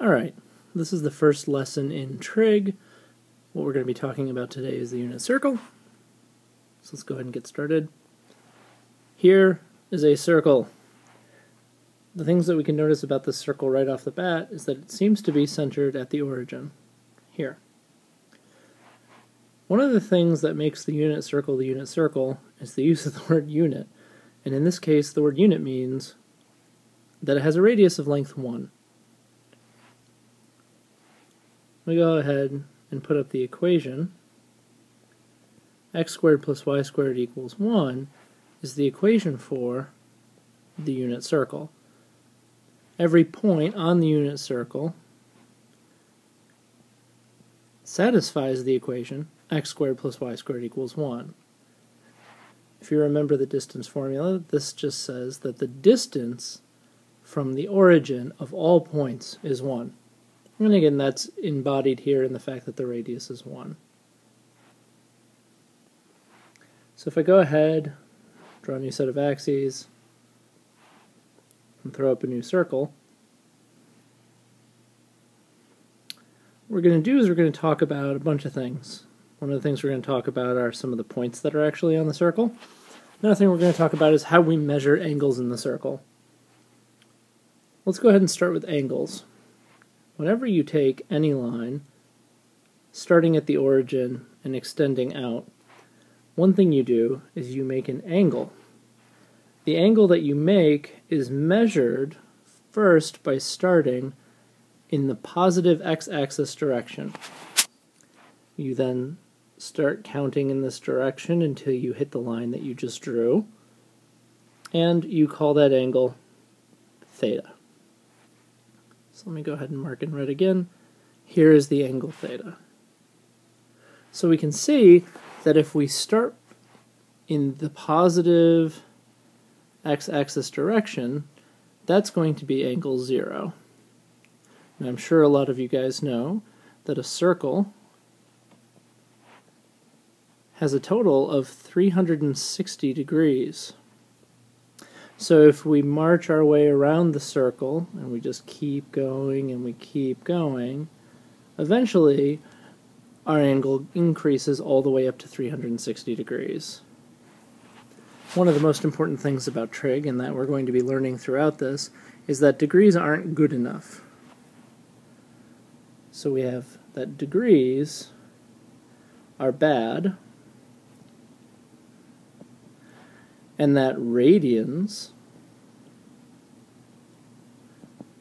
Alright, this is the first lesson in trig. What we're going to be talking about today is the unit circle. So let's go ahead and get started. Here is a circle. The things that we can notice about this circle right off the bat is that it seems to be centered at the origin, here. One of the things that makes the unit circle the unit circle is the use of the word unit. And in this case, the word unit means that it has a radius of length 1 we go ahead and put up the equation. x squared plus y squared equals 1 is the equation for the unit circle. Every point on the unit circle satisfies the equation x squared plus y squared equals 1. If you remember the distance formula, this just says that the distance from the origin of all points is 1. And again, that's embodied here in the fact that the radius is 1. So if I go ahead, draw a new set of axes, and throw up a new circle, what we're going to do is we're going to talk about a bunch of things. One of the things we're going to talk about are some of the points that are actually on the circle. Another thing we're going to talk about is how we measure angles in the circle. Let's go ahead and start with angles whenever you take any line, starting at the origin and extending out, one thing you do is you make an angle. The angle that you make is measured first by starting in the positive x-axis direction. You then start counting in this direction until you hit the line that you just drew, and you call that angle theta. So let me go ahead and mark in red again. Here is the angle theta. So we can see that if we start in the positive x-axis direction, that's going to be angle 0. And I'm sure a lot of you guys know that a circle has a total of 360 degrees. So if we march our way around the circle and we just keep going and we keep going, eventually our angle increases all the way up to 360 degrees. One of the most important things about trig, and that we're going to be learning throughout this, is that degrees aren't good enough. So we have that degrees are bad, and that radians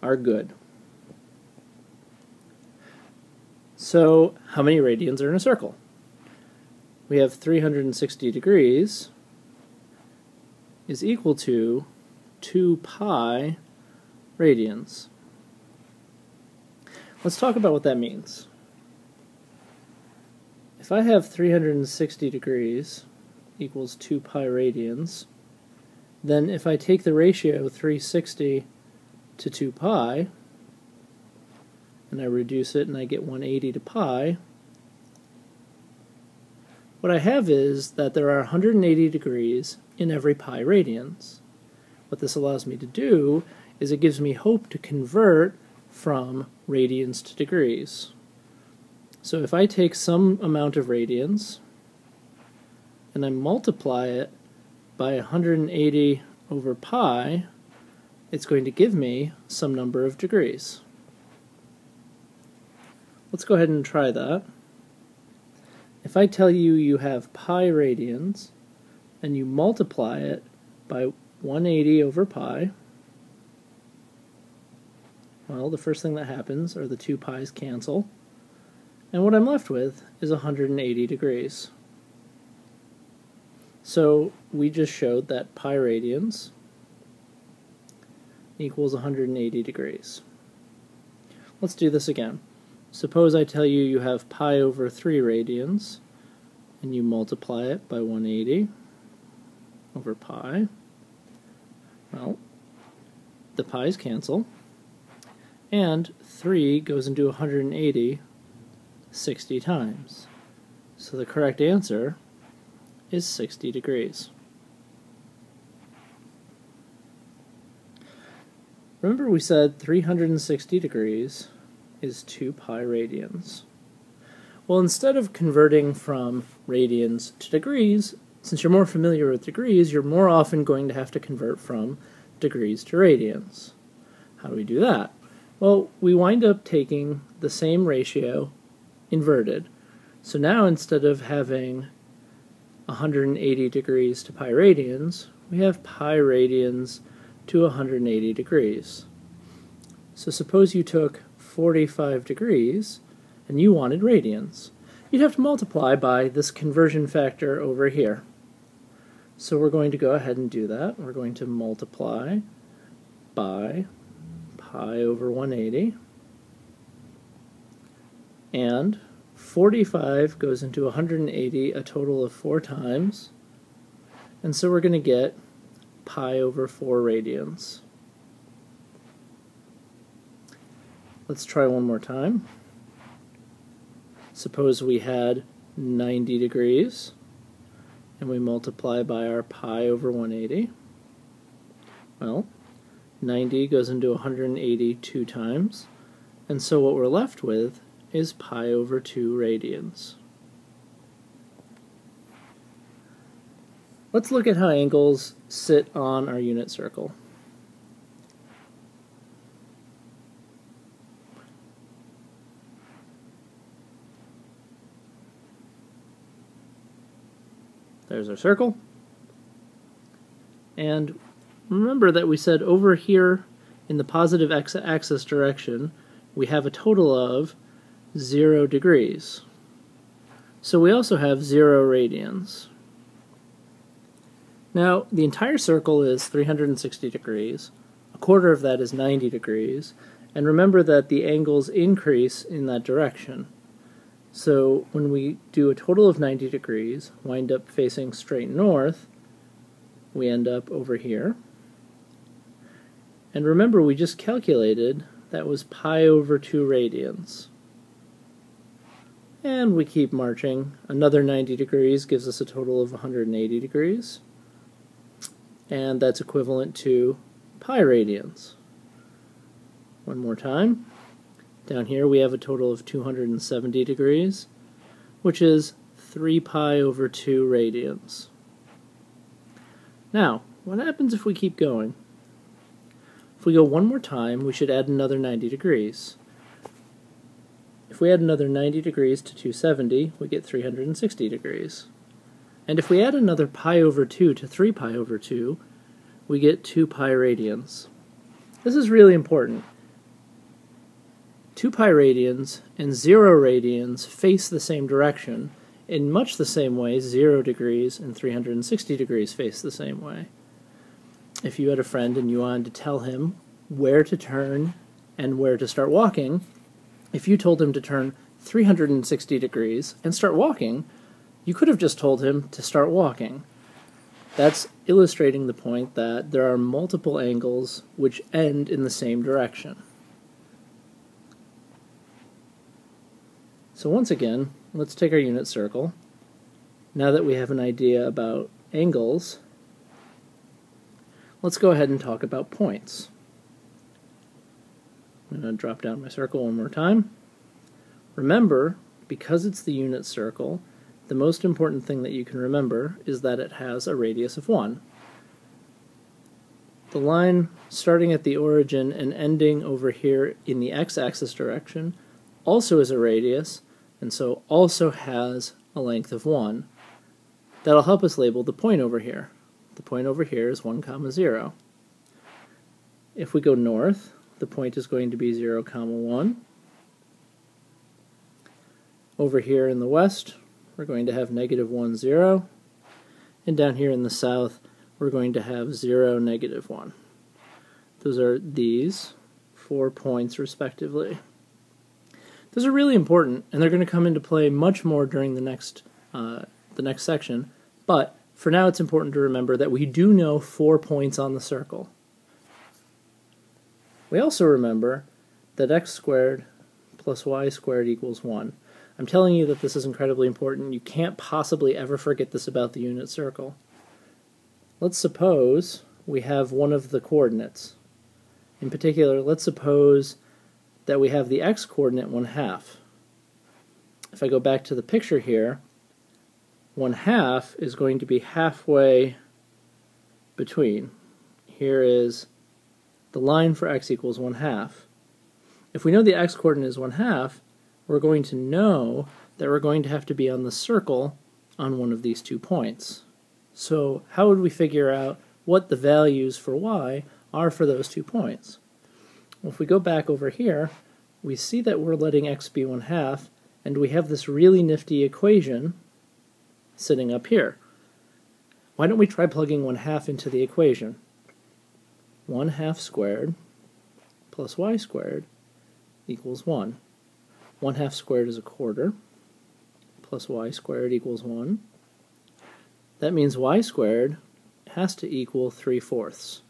are good. So how many radians are in a circle? We have 360 degrees is equal to 2 pi radians. Let's talk about what that means. If I have 360 degrees equals 2 pi radians, then if I take the ratio 360 to 2 pi, and I reduce it and I get 180 to pi, what I have is that there are 180 degrees in every pi radians. What this allows me to do is it gives me hope to convert from radians to degrees. So if I take some amount of radians and I multiply it by 180 over pi, it's going to give me some number of degrees. Let's go ahead and try that. If I tell you you have pi radians, and you multiply it by 180 over pi, well, the first thing that happens are the two pi's cancel, and what I'm left with is 180 degrees. So we just showed that pi radians equals 180 degrees. Let's do this again. Suppose I tell you you have pi over 3 radians, and you multiply it by 180 over pi. Well, the pi's cancel, and 3 goes into 180 60 times. So the correct answer is 60 degrees. Remember we said 360 degrees is 2 pi radians. Well, instead of converting from radians to degrees, since you're more familiar with degrees, you're more often going to have to convert from degrees to radians. How do we do that? Well, we wind up taking the same ratio inverted. So now instead of having 180 degrees to pi radians, we have pi radians to 180 degrees. So suppose you took 45 degrees and you wanted radians. You'd have to multiply by this conversion factor over here. So we're going to go ahead and do that. We're going to multiply by pi over 180. And 45 goes into 180 a total of four times. And so we're going to get pi over 4 radians. Let's try one more time. Suppose we had 90 degrees and we multiply by our pi over 180. Well, 90 goes into 180 two times, and so what we're left with is pi over 2 radians. Let's look at how angles sit on our unit circle. There's our circle. And remember that we said over here in the positive x-axis direction, we have a total of 0 degrees. So we also have 0 radians. Now, the entire circle is 360 degrees. A quarter of that is 90 degrees. And remember that the angles increase in that direction. So when we do a total of 90 degrees, wind up facing straight north, we end up over here. And remember, we just calculated that was pi over 2 radians. And we keep marching. Another 90 degrees gives us a total of 180 degrees. And that's equivalent to pi radians. One more time. Down here we have a total of 270 degrees, which is 3 pi over 2 radians. Now, what happens if we keep going? If we go one more time, we should add another 90 degrees. If we add another 90 degrees to 270, we get 360 degrees. And if we add another pi over 2 to 3 pi over 2, we get 2 pi radians. This is really important 2 pi radians and 0 radians face the same direction in much the same way 0 degrees and 360 degrees face the same way. If you had a friend and you wanted to tell him where to turn and where to start walking, if you told him to turn 360 degrees and start walking, you could have just told him to start walking. That's illustrating the point that there are multiple angles which end in the same direction. So once again, let's take our unit circle. Now that we have an idea about angles, let's go ahead and talk about points. I'm going to drop down my circle one more time. Remember, because it's the unit circle, the most important thing that you can remember is that it has a radius of 1. The line starting at the origin and ending over here in the x-axis direction also is a radius, and so also has a length of 1. That'll help us label the point over here. The point over here is 1 comma 0. If we go north, the point is going to be 0 comma 1. Over here in the west, we're going to have negative 1, 0. And down here in the south, we're going to have 0, negative 1. Those are these four points respectively. Those are really important, and they're going to come into play much more during the next uh, the next section. But for now, it's important to remember that we do know four points on the circle. We also remember that x squared plus y squared equals 1. I'm telling you that this is incredibly important. You can't possibly ever forget this about the unit circle. Let's suppose we have one of the coordinates. In particular, let's suppose that we have the x-coordinate 1 half. If I go back to the picture here, 1 half is going to be halfway between. Here is the line for x equals 1 half. If we know the x-coordinate is 1 half, we're going to know that we're going to have to be on the circle on one of these two points. So how would we figure out what the values for y are for those two points? Well, if we go back over here, we see that we're letting x be 1 half, and we have this really nifty equation sitting up here. Why don't we try plugging 1 half into the equation? 1 half squared plus y squared equals 1. 1 half squared is a quarter, plus y squared equals 1. That means y squared has to equal 3 fourths.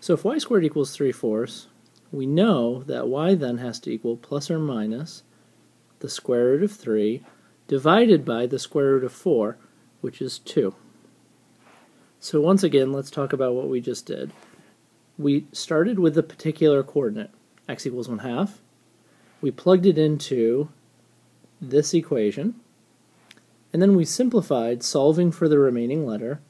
So if y squared equals 3 fourths, we know that y then has to equal plus or minus the square root of 3 divided by the square root of 4, which is 2. So once again, let's talk about what we just did. We started with the particular coordinate, x equals 1 half. We plugged it into this equation, and then we simplified, solving for the remaining letter.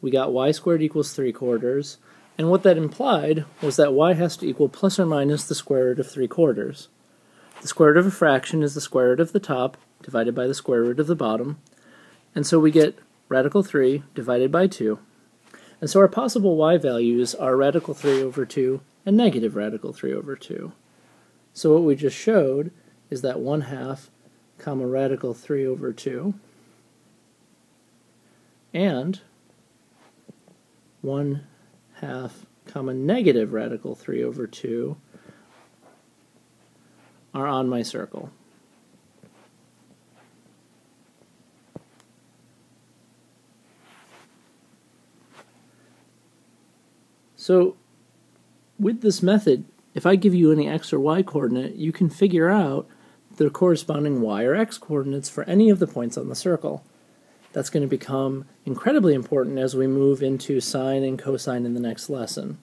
We got y squared equals 3 quarters, and what that implied was that y has to equal plus or minus the square root of 3 quarters. The square root of a fraction is the square root of the top divided by the square root of the bottom, and so we get radical 3 divided by 2. And so our possible y values are radical 3 over 2 and negative radical 3 over 2. So what we just showed is that 1 half comma radical 3 over 2 and 1 half comma negative radical 3 over 2 are on my circle. So with this method, if I give you any x or y coordinate, you can figure out the corresponding y or x coordinates for any of the points on the circle. That's going to become incredibly important as we move into sine and cosine in the next lesson.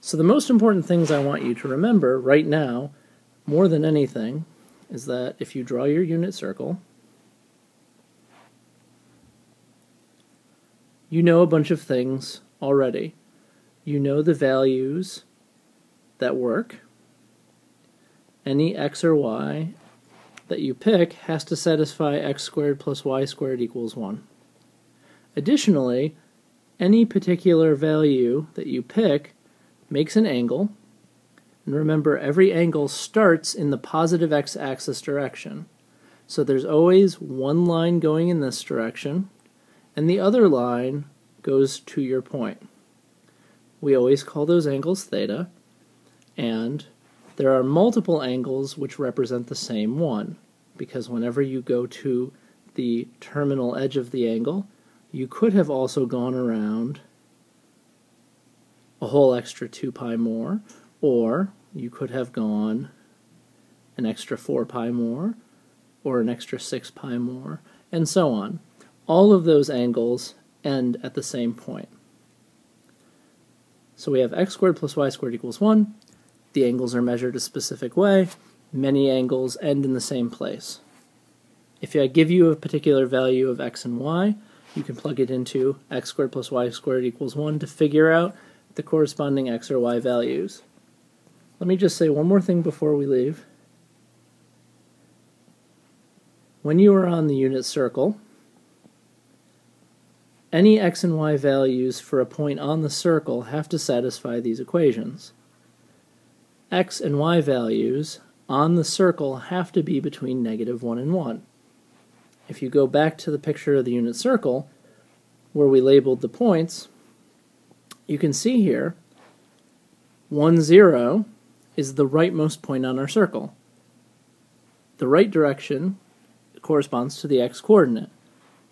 So the most important things I want you to remember right now, more than anything, is that if you draw your unit circle, you know a bunch of things already. You know the values that work. Any x or y that you pick has to satisfy x squared plus y squared equals 1. Additionally, any particular value that you pick makes an angle. And remember, every angle starts in the positive x-axis direction. So there's always one line going in this direction, and the other line goes to your point. We always call those angles theta, and there are multiple angles which represent the same one, because whenever you go to the terminal edge of the angle, you could have also gone around a whole extra 2 pi more, or you could have gone an extra 4 pi more, or an extra 6 pi more, and so on. All of those angles end at the same point. So we have x squared plus y squared equals 1, the angles are measured a specific way. Many angles end in the same place. If I give you a particular value of x and y, you can plug it into x squared plus y squared equals 1 to figure out the corresponding x or y values. Let me just say one more thing before we leave. When you are on the unit circle, any x and y values for a point on the circle have to satisfy these equations x and y values on the circle have to be between negative 1 and 1. If you go back to the picture of the unit circle, where we labeled the points, you can see here 1, 0 is the rightmost point on our circle. The right direction corresponds to the x-coordinate.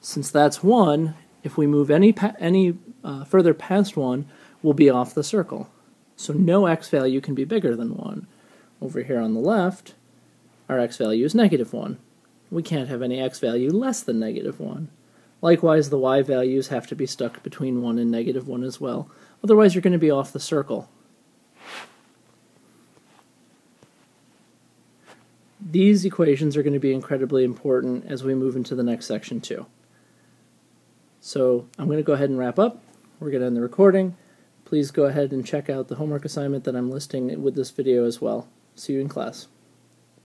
Since that's 1, if we move any, any uh, further past 1, we'll be off the circle. So no x value can be bigger than 1. Over here on the left, our x value is negative 1. We can't have any x value less than negative 1. Likewise, the y values have to be stuck between 1 and negative 1 as well. Otherwise, you're going to be off the circle. These equations are going to be incredibly important as we move into the next section too. So I'm going to go ahead and wrap up. We're going to end the recording. Please go ahead and check out the homework assignment that I'm listing with this video as well. See you in class.